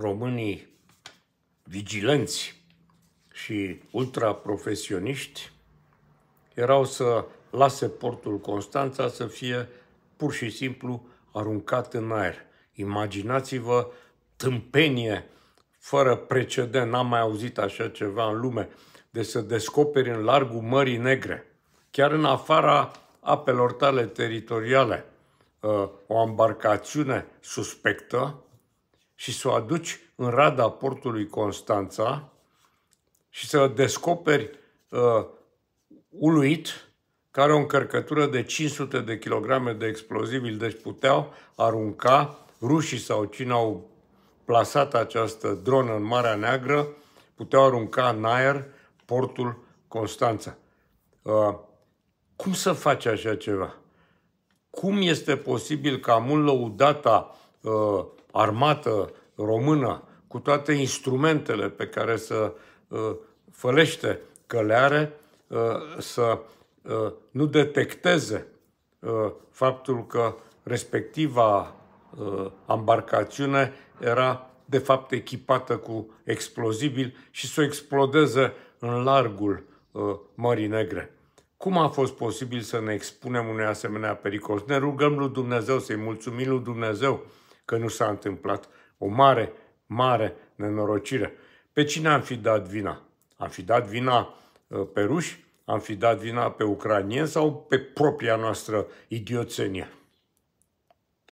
românii vigilenți și ultraprofesioniști erau să lase portul Constanța să fie pur și simplu aruncat în aer. Imaginați-vă tâmpenie fără precedent, n-am mai auzit așa ceva în lume, de să descoperi în largul Mării Negre, chiar în afara apelor tale teritoriale, uh, o embarcațiune suspectă și să o aduci în rada portului Constanța și să descoperi uh, uluit care are o încărcătură de 500 de kilograme de explozibili, deci puteau arunca rușii sau cine au plasat această dronă în Marea Neagră, puteau arunca în aer portul Constanța. Uh, cum să faci așa ceva? Cum este posibil ca mult lăudata uh, armată română, cu toate instrumentele pe care să uh, fălește că le are, uh, să uh, nu detecteze uh, faptul că respectiva uh, embarcațiune era de fapt echipată cu explozibil și să o explodeze în largul uh, Mării Negre. Cum a fost posibil să ne expunem unui asemenea pericol? Ne rugăm lui Dumnezeu, să-i mulțumim lui Dumnezeu că nu s-a întâmplat. O mare, mare nenorocire. Pe cine am fi dat vina? Am fi dat vina uh, pe ruși? Am fi dat vina pe ucranieni sau pe propria noastră idioțenie?